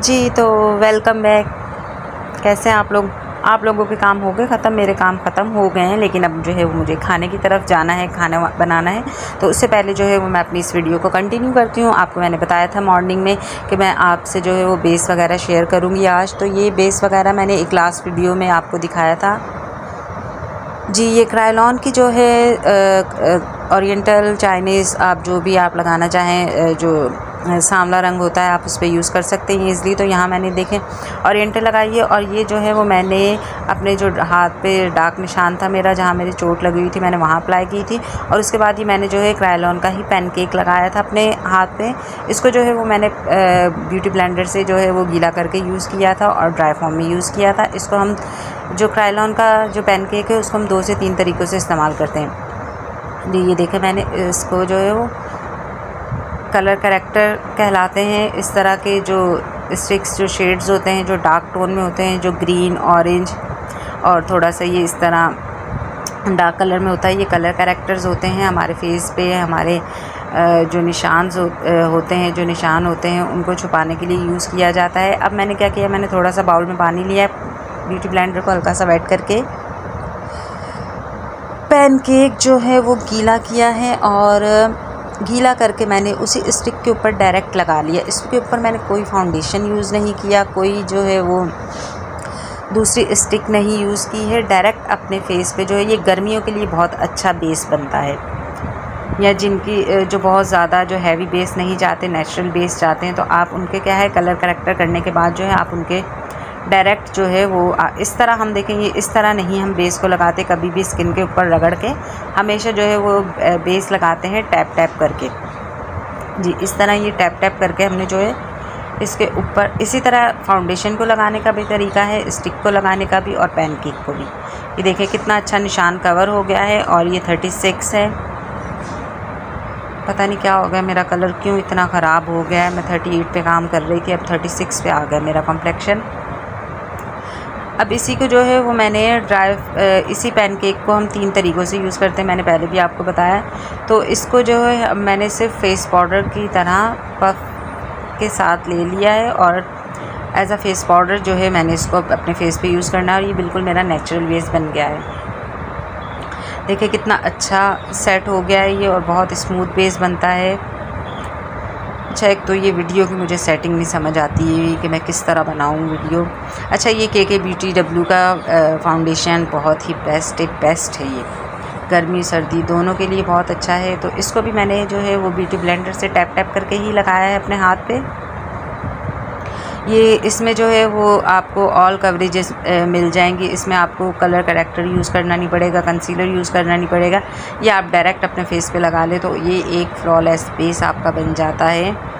जी तो welcome back कैसे हैं आप लोग? आप लोगों के काम हो गए ख़त्म? मेरे काम ख़त्म हो गए हैं, लेकिन अब जो है वो मुझे खाने की तरफ़ जाना है, खाना बनाना है। तो उससे पहले जो है वो मैं अपनी इस वीडियो को कंटिन्यू करती हूँ। आपको मैंने बताया था मॉर्निंग में कि मैं आपसे जो है वो बेस वगैरह शेयर करूँगी आज। तो ये बेस वगैरह मैंने एक लास्ट वीडियो में आपको दिखाया था। जी, ये क्रायलॉन की जो है ओरिएंटल चाइनीज़ आप जो भी आप लगाना चाहें जो सांवला रंग होता है, आप उस पर यूज़ कर सकते हैं ईज़िली तो यहाँ मैंने देखें। ओरिएंटल लगाई है और ये जो है वो मैंने अपने जो हाथ पे डार्क निशान था मेरा, जहाँ मेरी चोट लगी हुई थी, मैंने वहाँ अप्लाई की थी। और उसके बाद ही मैंने जो है क्रायलॉन का ही पैनकेक लगाया था अपने हाथ पे। इसको जो है वो मैंने ब्यूटी ब्लेंडर से जो है वो गीला करके यूज़ किया था और ड्राई फॉर्म में यूज़ किया था। इसको हम जो क्रायलॉन का जो पैनकेक है, उसको हम दो से तीन तरीक़ों से इस्तेमाल करते हैं। ये देखें मैंने, इसको जो है वो कलर करेक्टर कहलाते हैं। इस तरह के जो स्टिक्स जो शेड्स होते हैं, जो डार्क टोन में होते हैं, जो ग्रीन ऑरेंज और थोड़ा सा ये इस तरह डार्क कलर में होता है। ये कलर करेक्टर्स होते हैं हमारे फेस पे, हमारे जो निशान होते हैं, जो निशान होते हैं, उनको छुपाने के लिए यूज़ किया जाता है। अब मैंने क्या किया? मैंने थोड़ा सा बाउल में पानी लिया ब्यूटी ब्लेंडर को हल्का सा वेट करके। पैनकेक जो है वो गीला किया है और गीला करके मैंने उसी स्टिक के ऊपर डायरेक्ट लगा लिया। इसके ऊपर मैंने कोई फाउंडेशन यूज़ नहीं किया, कोई जो है वो दूसरी स्टिक नहीं यूज़ की है। डायरेक्ट अपने फेस पे जो है, ये गर्मियों के लिए बहुत अच्छा बेस बनता है। या जिनकी जो बहुत ज़्यादा जो हैवी बेस नहीं जाते नेचुरल बेस जाते हैं तो आप उनके क्या है कलर करेक्टर करने के बाद जो है, आप उनके डायरेक्ट जो है वो इस तरह हम देखेंगे इस तरह नहीं हम बेस को लगाते, कभी भी स्किन के ऊपर रगड़ के। हमेशा जो है वो बेस लगाते हैं टैप टैप करके। जी, इस तरह ये टैप टैप करके हमने जो है, इसके ऊपर, इसी तरह फाउंडेशन को लगाने का भी तरीका है स्टिक को लगाने का भी और पैन केक को भी। ये देखें कितना अच्छा निशान कवर हो गया है और ये थर्टी सिक्स है। पता नहीं क्या हो गया, मेरा कलर क्यों इतना ख़राब हो गया है? मैं थर्टी एट पर काम कर रही थी, अब थर्टी सिक्स पे आ गया मेरा कॉम्प्लेक्शन अब इसी को जो है वो मैंने ड्राई इसी पैनकेक को हम तीन तरीक़ों से यूज़ करते हैं, मैंने पहले भी आपको बताया। तो इसको जो है, मैंने सिर्फ़ फेस पाउडर की तरह पफ के साथ ले लिया है और एज़ अ फेस पाउडर जो है मैंने इसको अपने फेस पे यूज़ करना है और ये बिल्कुल मेरा नेचुरल वेस बन गया है। देखिए कितना अच्छा सेट हो गया है ये और बहुत स्मूथ बेस बनता है। अच्छा एक तो ये वीडियो की मुझे सेटिंग नहीं समझ आती है कि मैं किस तरह बनाऊँ वीडियो अच्छा ये K K B T W का फाउंडेशन बहुत ही बेस्ट है बेस्ट है ये। गर्मी, सर्दी दोनों के लिए बहुत अच्छा है। तो इसको भी मैंने जो है वो ब्यूटी ब्लेंडर से टैप टैप करके ही लगाया है अपने हाथ पे। ये इसमें जो है वो आपको ऑल कवरेजेस मिल जाएँगी। इसमें आपको कलर करेक्टर यूज़ करना नहीं पड़ेगा कंसीलर यूज़ करना नहीं पड़ेगा। या आप डायरेक्ट अपने फेस पे लगा ले तो ये एक फ्लॉलेस बेस आपका बन जाता है।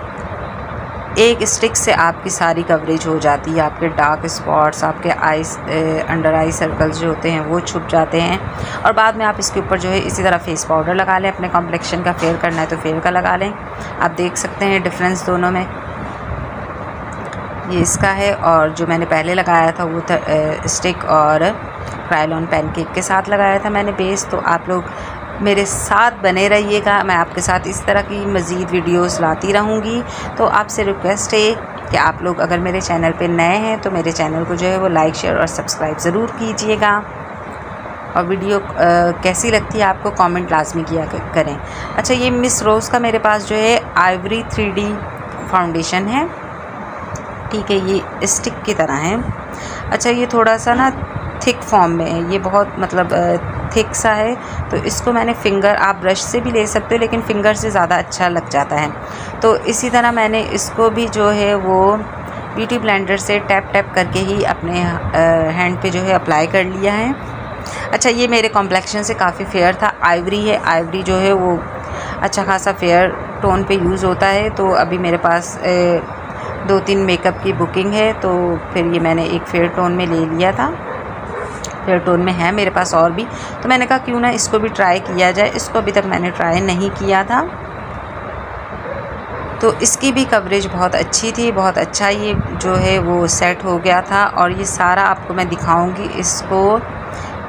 एक स्टिक से आपकी सारी कवरेज हो जाती है। आपके डार्क स्पॉट्स आपके आइस अंडर आई सर्कल्स जो होते हैं वो छुप जाते हैं। और बाद में आप इसके ऊपर जो है इसी तरह फेस पाउडर लगा लें। अपने कॉम्प्लेक्शन का फेयर करना है तो फेयर का लगा लें। आप देख सकते हैं डिफरेंस दोनों में। ये इसका है और जो मैंने पहले लगाया था वो था स्टिक और क्रायलॉन पैनकेक के साथ लगाया था मैंने बेस तो आप लोग मेरे साथ बने रहिएगा। मैं आपके साथ इस तरह की मज़ीद वीडियोस लाती रहूँगी। तो आपसे रिक्वेस्ट है कि आप लोग अगर मेरे चैनल पे नए हैं तो मेरे चैनल को जो है वो लाइक शेयर और सब्सक्राइब ज़रूर कीजिएगा। और वीडियो कैसी लगती है आपको कमेंट लाजमी किया करें। अच्छा ये मिस रोज़ का मेरे पास जो है आइवरी थ्री फाउंडेशन है। ठीक है ये स्टिक की तरह है। अच्छा ये थोड़ा सा ना थिक फॉर्म में है। ये बहुत मतलब थिक सा है। तो इसको मैंने फ़िंगर आप ब्रश से भी ले सकते हो लेकिन फ़िंगर से ज़्यादा अच्छा लग जाता है। तो इसी तरह मैंने इसको भी जो है वो ब्यूटी ब्लेंडर से टैप टैप करके ही अपने हैंड पे जो है अप्लाई कर लिया है। अच्छा ये मेरे कॉम्प्लेक्शन से काफ़ी फेयर था। आइवरी है। आइवरी जो है वो अच्छा खासा फेयर टोन पे यूज़ होता है। तो अभी मेरे पास ए, दो तीन मेकअप की बुकिंग है तो फिर ये मैंने एक फेयर टोन में ले लिया था। फेयर टोन में है मेरे पास और भी। तो मैंने कहा, क्यों ना इसको भी ट्राई किया जाए? इसको अभी तक मैंने ट्राई नहीं किया था। तो इसकी भी कवरेज बहुत अच्छी थी, बहुत अच्छा ये जो है वो सेट हो गया था। और ये सारा आपको मैं दिखाऊँगी, इसको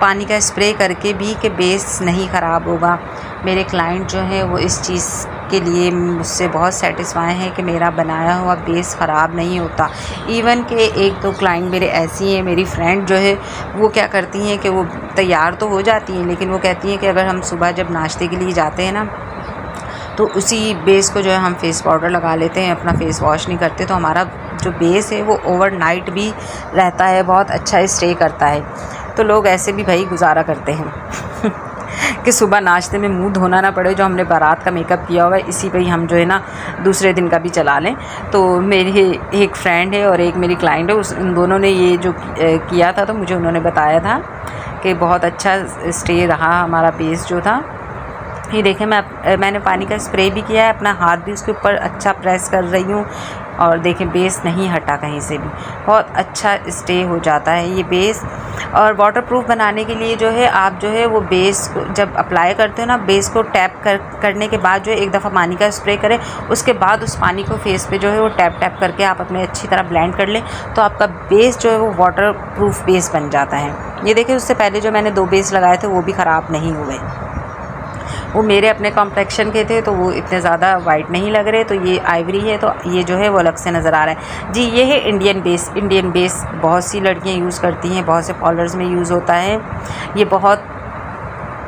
पानी का स्प्रे करके भी कि बेस नहीं ख़राब होगा। मेरे क्लाइंट जो है वो इस चीज़ के लिए मुझसे बहुत सेटिस्फाई हैं कि मेरा बनाया हुआ बेस ख़राब नहीं होता। इवन के एक दो क्लाइंट मेरे ऐसी हैं, मेरी फ्रेंड जो है, वो क्या करती हैं कि वो तैयार तो हो जाती हैं, लेकिन वो कहती हैं कि अगर हम सुबह जब नाश्ते के लिए जाते हैं ना तो उसी बेस को जो है हम फेस पाउडर लगा लेते हैं, अपना फेस वॉश नहीं करते तो हमारा जो बेस है वो ओवरनाइट भी रहता है, बहुत अच्छा स्टे करता है। तो लोग ऐसे भी भाई गुजारा करते हैं। कि सुबह नाश्ते में मुँह धोना ना पड़े, जो हमने बारात का मेकअप किया हुआ है, इसी पे ही हम जो है ना, दूसरे दिन का भी चला लें। तो मेरी एक फ्रेंड है और एक मेरी क्लाइंट है, उस उन दोनों ने ये जो किया था तो मुझे उन्होंने बताया था कि बहुत अच्छा स्टे रहा हमारा बेस जो था। ये देखें, मैं मैंने पानी का स्प्रे भी किया है, अपना हाथ भी उसके ऊपर अच्छा प्रेस कर रही हूँ और देखें बेस नहीं हटा कहीं से भी। बहुत अच्छा स्टे हो जाता है ये बेस और वाटर प्रूफ बनाने के लिए जो है, आप जो है वो बेस को जब अप्लाई करते हो ना बेस को टैप कर, करने के बाद जो है, एक दफ़ा पानी का स्प्रे करें। उसके बाद उस पानी को फेस पे जो है वो टैप टैप करके आप अपने अच्छी तरह ब्लेंड कर लें तो आपका बेस जो है वो वाटर प्रूफ बेस बन जाता है। ये देखिए, उससे पहले जो मैंने दो बेस लगाए थे, वो भी ख़राब नहीं हुए। वो मेरे अपने कॉम्प्लेक्शन के थे तो वो इतने ज़्यादा वाइट नहीं लग रहे तो ये आइवरी है तो ये जो है वो अलग से नज़र आ रहा है। जी, ये है इंडियन बेस इंडियन बेस बहुत सी लड़कियाँ यूज़ करती हैं, बहुत से पॉलर्स में यूज़ होता है। ये बहुत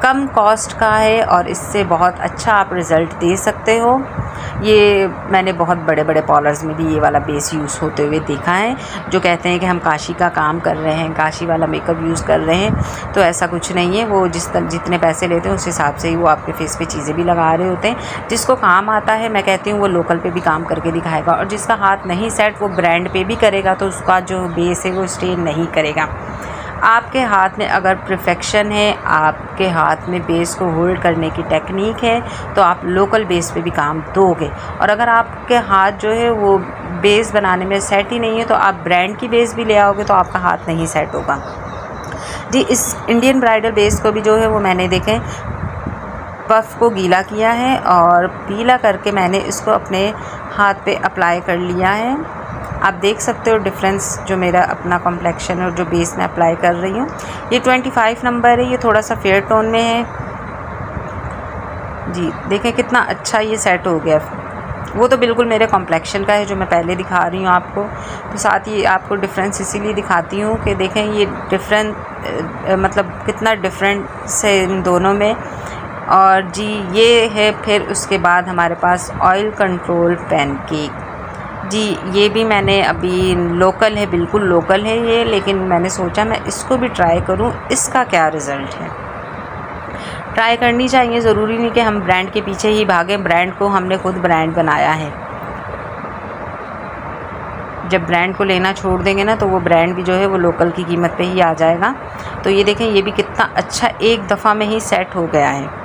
कम कॉस्ट का है और इससे बहुत अच्छा आप रिज़ल्ट दे सकते हो। ये मैंने बहुत बड़े बड़े पॉलर्स में भी ये वाला बेस यूज़ होते हुए देखा है, जो कहते हैं कि हम काशी का काम कर रहे हैं, काशी वाला मेकअप यूज़ कर रहे हैं। तो ऐसा कुछ नहीं है, वो जिस तरह जितने पैसे लेते हैं उस हिसाब से ही वो आपके फेस पे चीज़ें भी लगा रहे होते हैं। जिसको काम आता है, मैं कहती हूँ वो लोकल पे भी काम करके दिखाएगा और जिसका हाथ नहीं सेट वो ब्रांड पे भी करेगा तो उसका जो बेस है वो स्टे नहीं करेगा। आपके हाथ में अगर परफेक्शन है, आपके हाथ में बेस को होल्ड करने की टेक्निक है तो आप लोकल बेस पे भी काम दोगे। और अगर आपके हाथ जो है वो बेस बनाने में सेट ही नहीं है तो आप ब्रांड की बेस भी ले आओगे तो आपका हाथ नहीं सेट होगा। जी, इस इंडियन ब्राइडल बेस को भी जो है वो मैंने देखें पफ़ को गीला किया है और पीला करके मैंने इसको अपने हाथ पे अप्लाई कर लिया है। आप देख सकते हो डिफरेंस जो मेरा अपना कॉम्प्लेक्शन और जो बेस में अप्लाई कर रही हूँ। ये ट्वेंटी फाइव नंबर है, ये थोड़ा सा फेयर टोन में है। जी, देखें कितना अच्छा ये सेट हो गया। वो तो बिल्कुल मेरे कॉम्प्लेक्शन का है, जो मैं पहले दिखा रही हूँ आपको। तो साथ ही आपको डिफरेंस इसीलिए दिखाती हूँ कि देखें ये डिफरेंट मतलब कितना डिफरेंस है इन दोनों में। और जी, ये है फिर उसके बाद हमारे पास ऑयल कंट्रोल पैनकेक जी, ये भी मैंने अभी लोकल है, बिल्कुल लोकल है ये, लेकिन मैंने सोचा मैं इसको भी ट्राई करूँ, इसका क्या रिज़ल्ट है? ट्राई करनी चाहिए, ज़रूरी नहीं कि हम ब्रांड के पीछे ही भागें, ब्रांड को हमने खुद ब्रांड बनाया है। जब ब्रांड को लेना छोड़ देंगे ना तो वो ब्रांड भी जो है, वो लोकल की कीमत पे ही आ जाएगा। तो ये देखें, ये भी कितना अच्छा एक दफ़ा में ही सेट हो गया है।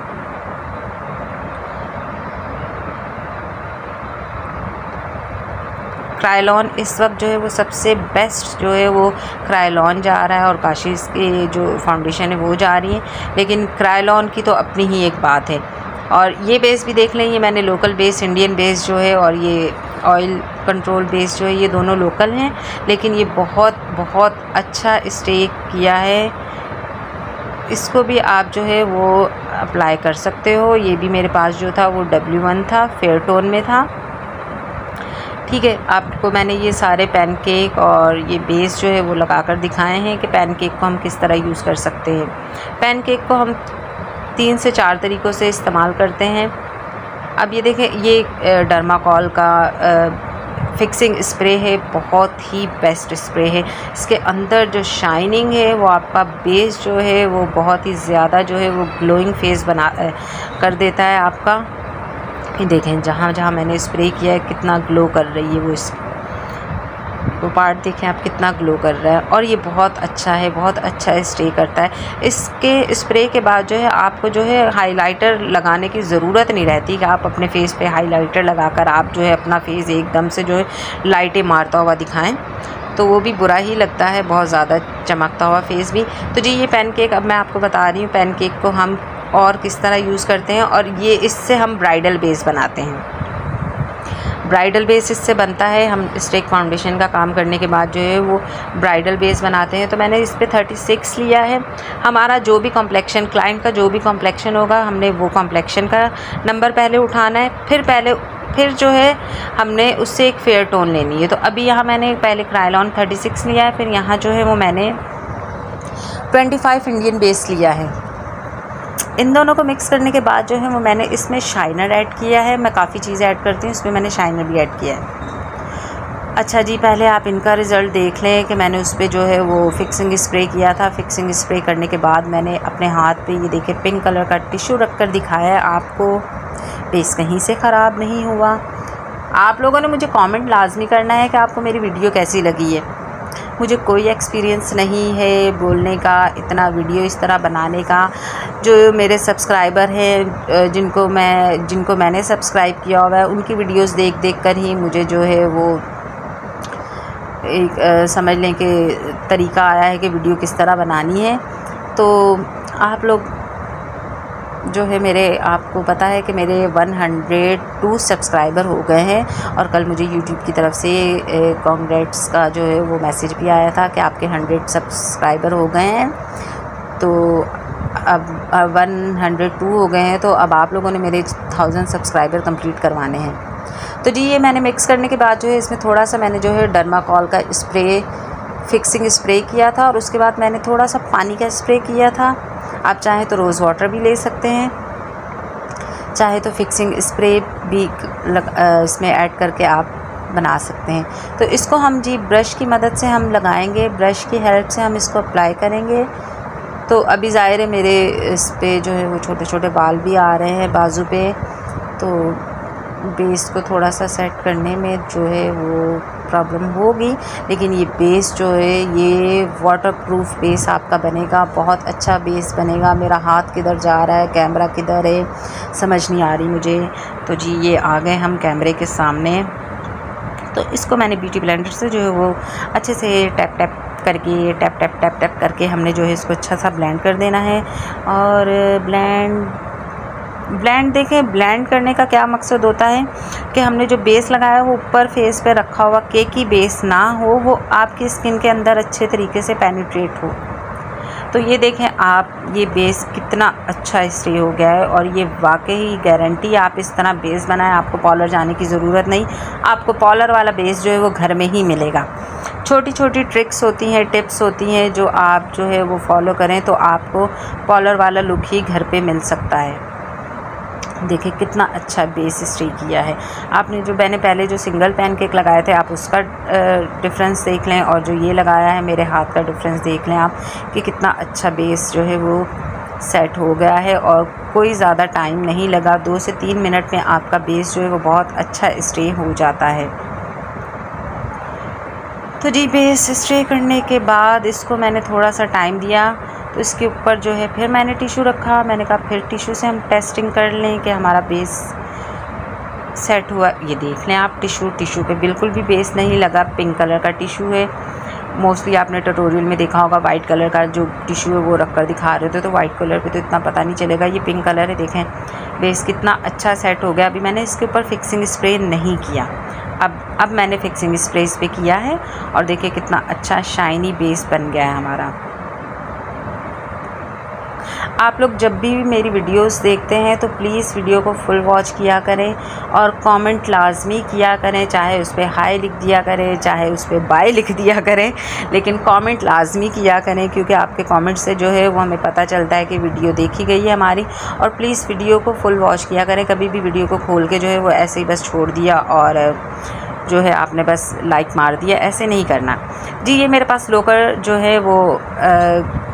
क्राइलॉन इस वक्त जो है वो सबसे बेस्ट जो है वो क्राइलॉन जा रहा है और काशीज़ की जो फाउंडेशन है वो जा रही है। लेकिन क्राइलॉन की तो अपनी ही एक बात है। और ये बेस भी देख लें, ये मैंने लोकल बेस इंडियन बेस जो है और ये ऑयल कंट्रोल बेस जो है, ये दोनों लोकल हैं। लेकिन ये बहुत बहुत अच्छा स्टे किया है। इसको भी आप जो है वो अप्लाई कर सकते हो। ये भी मेरे पास जो था वो डब्ल्यू वन था फेयर टोन में था। ठीक है, आपको मैंने ये सारे पैनकेक और ये बेस जो है वो लगा कर दिखाए हैं कि पैनकेक को हम किस तरह यूज़ कर सकते हैं। पैनकेक को हम तीन से चार तरीक़ों से इस्तेमाल करते हैं। अब ये देखें, ये डर्माकॉल का फिक्सिंग स्प्रे है, बहुत ही बेस्ट स्प्रे है। इसके अंदर जो शाइनिंग है, वो आपका बेस जो है, वो बहुत ही ज़्यादा जो है वो ग्लोइंग फेस बना कर देता है आपका। ये देखें जहाँ जहाँ मैंने स्प्रे किया है, कितना ग्लो कर रही है वो इस वो पार्ट देखें आप, कितना ग्लो कर रहा है। और ये बहुत अच्छा है, बहुत अच्छा स्टे करता है। इसके स्प्रे के बाद जो है, आपको जो है हाइलाइटर लगाने की ज़रूरत नहीं रहती कि आप अपने फेस पे हाइलाइटर लगाकर आप जो है अपना फेस एकदम से जो है लाइटें मारता हुआ दिखाएँ। तो वो भी बुरा ही लगता है, बहुत ज़्यादा चमकता हुआ फेस भी। तो जी, ये पैनकेक अब मैं आपको बता रही हूँ पैनकेक को हम और किस तरह यूज़ करते हैं और ये इससे हम ब्राइडल बेस बनाते हैं। ब्राइडल बेस इससे बनता है, हम स्टेक फाउंडेशन का काम करने के बाद जो है वो ब्राइडल बेस बनाते हैं। तो मैंने इस पर थर्टी सिक्स लिया है। हमारा जो भी कॉम्प्लेक्शन क्लाइंट का जो भी कॉम्प्लेक्शन होगा, हमने वो कॉम्प्लेक्शन का नंबर पहले उठाना है। फिर पहले, फिर जो है हमने उससे एक फेयर टोन लेनी है। तो अभी यहाँ मैंने पहले क्राइलॉन थर्टी सिक्स लिया है, फिर यहाँ जो है वो मैंने ट्वेंटी फाइव इंडियन बेस लिया है। इन दोनों को मिक्स करने के बाद जो है वो मैंने इसमें शाइनर ऐड किया है। मैं काफ़ी चीज़ें ऐड करती हूँ, इसमें मैंने शाइनर भी ऐड किया है। अच्छा जी, पहले आप इनका रिज़ल्ट देख लें कि मैंने उस पर जो है वो फिक्सिंग स्प्रे किया था। फिक्सिंग स्प्रे करने के बाद मैंने अपने हाथ पे ये देखे पिंक कलर का टिश्यू रख कर दिखाया है आपको। बेस कहीं से ख़राब नहीं हुआ। आप लोगों ने मुझे कमेंट लाजमी करना है कि आपको मेरी वीडियो कैसी लगी है। मुझे कोई एक्सपीरियंस नहीं है बोलने का इतना वीडियो इस तरह बनाने का। जो मेरे सब्सक्राइबर हैं जिनको मैं जिनको मैंने सब्सक्राइब किया हुआ है उनकी वीडियोस देख देख कर ही मुझे जो है वो एक आ, समझ लें कि तरीका आया है कि वीडियो किस तरह बनानी है। तो आप लोग जो है मेरे, आपको पता है कि मेरे 102 सब्सक्राइबर हो गए हैं और कल मुझे यूट्यूब की तरफ़ से कॉन्ग्रेट्स का जो है वो मैसेज भी आया था कि आपके 100 सब्सक्राइबर हो गए हैं। तो अब वन हंड्रेड टू हो गए हैं तो अब आप लोगों ने मेरे थाउज़ेंड सब्सक्राइबर कंप्लीट करवाने हैं। तो जी, ये मैंने मिक्स करने के बाद जो है इसमें थोड़ा सा मैंने जो है डर्माकॉल का स्प्रे फिक्सिंग स्प्रे किया था और उसके बाद मैंने थोड़ा सा पानी का स्प्रे किया था। आप चाहें तो रोज़ वाटर भी ले सकते हैं। चाहे तो फिक्सिंग स्प्रे भी लग, इसमें ऐड करके आप बना सकते हैं। तो इसको हम जी ब्रश की मदद से हम लगाएँगे ब्रश की हेल्प से हम इसको अप्लाई करेंगे। तो अभी ज़ाहिर है मेरे इस पर जो है वो छोटे छोटे बाल भी आ रहे हैं बाजू पे। तो बेस को थोड़ा सा सेट करने में जो है वो प्रॉब्लम होगी। लेकिन ये बेस जो है, ये वाटर प्रूफ बेस आपका बनेगा। बहुत अच्छा बेस बनेगा। मेरा हाथ किधर जा रहा है कैमरा किधर है, समझ नहीं आ रही मुझे। तो जी, ये आ गए हम कैमरे के सामने। तो इसको मैंने ब्यूटी ब्लेंडर से जो है वो अच्छे से टैप टैप करके टैप टैप टैप टैप करके हमने जो है इसको अच्छा सा ब्लेंड कर देना है। और ब्लेंड ब्लेंड देखें, ब्लेंड करने का क्या मकसद होता है? कि हमने जो बेस लगाया, वो ऊपर फेस पे रखा हुआ केक की बेस ना हो, वो आपकी स्किन के अंदर अच्छे तरीके से पेनिट्रेट हो। तो ये देखें, आप, ये बेस कितना अच्छा स्टे हो गया है और ये वाकई गारंटी आप इस तरह बेस बनाएँ, आपको पॉलर जाने की ज़रूरत नहीं। आपको पॉलर वाला बेस जो है, वो घर में ही मिलेगा। छोटी छोटी ट्रिक्स होती हैं टिप्स होती हैं, जो आप जो है, वो फॉलो करें तो आपको पॉलर वाला लुक ही घर पे मिल सकता है। देखिए कितना अच्छा बेस स्टे किया है। आपने जो मैंने पहले जो सिंगल पैन केक लगाए थे, आप उसका डिफरेंस देख लें और जो ये लगाया है, मेरे हाथ का डिफरेंस देख लें आप कि कितना अच्छा बेस जो है वो सेट हो गया है और कोई ज़्यादा टाइम नहीं लगा। दो से तीन मिनट में आपका बेस जो है वो बहुत अच्छा स्टे हो जाता है। तो जी, बेस स्टे करने के बाद इसको मैंने थोड़ा सा टाइम दिया। इसके ऊपर जो है फिर मैंने टिशू रखा। मैंने कहा, फिर टिशू से हम टेस्टिंग कर लें कि हमारा बेस सेट हुआ। ये देख लें आप टिशू टिशू पे बिल्कुल भी बेस नहीं लगा। पिंक कलर का टिशू है। मोस्टली आपने ट्यूटोरियल में देखा होगा, वाइट कलर का जो टिशू है वो रख कर दिखा रहे थे तो वाइट कलर पे तो इतना पता नहीं चलेगा। ये पिंक कलर है, देखें। बेस कितना अच्छा सेट हो गया। अभी मैंने इसके ऊपर फिक्सिंग स्प्रे नहीं किया। अब अब मैंने फिक्सिंग स्प्रे इस पर किया है और देखिए कितना अच्छा शाइनी बेस बन गया है हमारा। आप लोग जब भी मेरी वीडियोस देखते हैं तो प्लीज़ वीडियो को फुल वॉच किया करें और कमेंट लाजमी किया करें चाहे उस पर हाई लिख दिया करें चाहे उस पर बाय लिख दिया करें लेकिन कमेंट लाजमी किया करें क्योंकि आपके कमेंट से जो है वो हमें पता चलता है कि वीडियो देखी गई है हमारी और प्लीज़ वीडियो को फुल वॉच किया करें कभी भी वीडियो को खोल के जो है वो ऐसे ही बस छोड़ दिया और जो है आपने बस लाइक मार दिया ऐसे नहीं करना। जी ये मेरे पास लोकर जो है वो आ,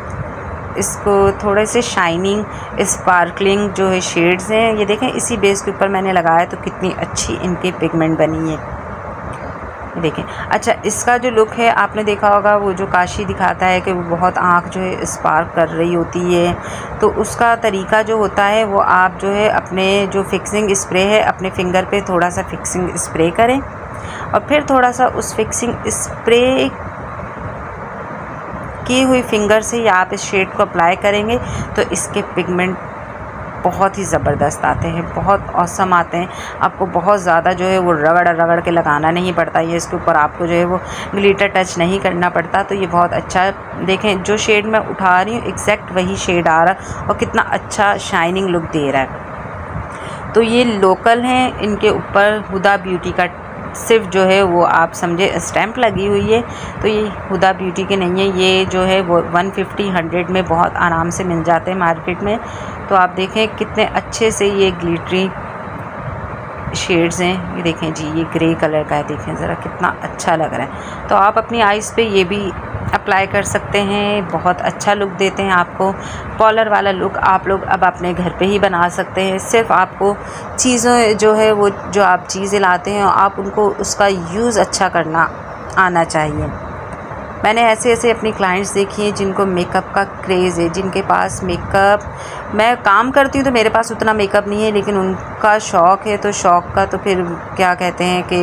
इसको थोड़े से शाइनिंग स्पार्कलिंग जो है शेड्स हैं, ये देखें, इसी बेस के ऊपर मैंने लगाया तो कितनी अच्छी इनकी पिगमेंट बनी है। देखें अच्छा इसका जो लुक है, आपने देखा होगा, वो जो काशी दिखाता है कि वो बहुत आँख जो है स्पार्क कर रही होती है। तो उसका तरीका जो होता है, वो आप जो है अपने जो फिक्सिंग स्प्रे है, अपने फिंगर पे थोड़ा सा फिक्सिंग स्प्रे करें और फिर थोड़ा सा उस फिक्सिंग स्प्रे की हुई फिंगर से ही आप इस शेड को अप्लाई करेंगे तो इसके पिगमेंट बहुत ही ज़बरदस्त आते हैं, बहुत औसम आते हैं। आपको बहुत ज़्यादा जो है वो रगड़ रगड़ के लगाना नहीं पड़ता, ये इसके ऊपर आपको जो है वो ग्लिटर टच नहीं करना पड़ता तो ये बहुत अच्छा देखें, जो शेड मैं उठा रही हूँ एग्जैक्ट वही शेड आ रहा और कितना अच्छा शाइनिंग लुक दे रहा है। तो ये लोकल हैं, इनके ऊपर हुदा ब्यूटी का सिर्फ़ जो है वो आप समझे, स्टैंप लगी हुई है। तो ये हुदा ब्यूटी के नहीं है, ये जो है वो वन फिफ्टी, हंड्रेड में बहुत आराम से मिल जाते हैं मार्केट में। तो आप देखें कितने अच्छे से ये ग्लिटरी शेड्स हैं। ये देखें जी, ये ग्रे कलर का है, देखें ज़रा कितना अच्छा लग रहा है। तो आप अपनी आइज़ पर ये भी अप्लाई कर सकते हैं, बहुत अच्छा लुक देते हैं आपको। पॉलर वाला लुक आप लोग अब अपने घर पे ही बना सकते हैं। सिर्फ़ आपको चीज़ों जो है वो, जो आप चीज़ें लाते हैं, आप उनको उसका यूज़ अच्छा करना आना चाहिए। मैंने ऐसे ऐसे अपनी क्लाइंट्स देखी हैं जिनको मेकअप का क्रेज़ है, जिनके पास मेकअप मैं काम करती हूँ तो मेरे पास उतना मेकअप नहीं है, लेकिन उनका शौक़ है तो शौक़ का तो फिर क्या कहते हैं कि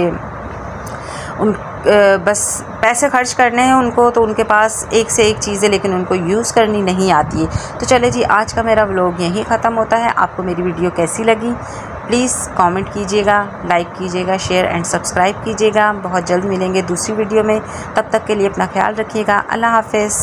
उन बस पैसे खर्च करने हैं उनको तो उनके पास एक से एक चीज़ है लेकिन उनको यूज़ करनी नहीं आती है। तो चले जी, आज का मेरा व्लॉग यहीं ख़त्म होता है। आपको मेरी वीडियो कैसी लगी? प्लीज़ कमेंट कीजिएगा, लाइक कीजिएगा, शेयर एंड सब्सक्राइब कीजिएगा। बहुत जल्द मिलेंगे दूसरी वीडियो में। तब तक के लिए अपना ख्याल रखिएगा। अल्लाह हाफिज़।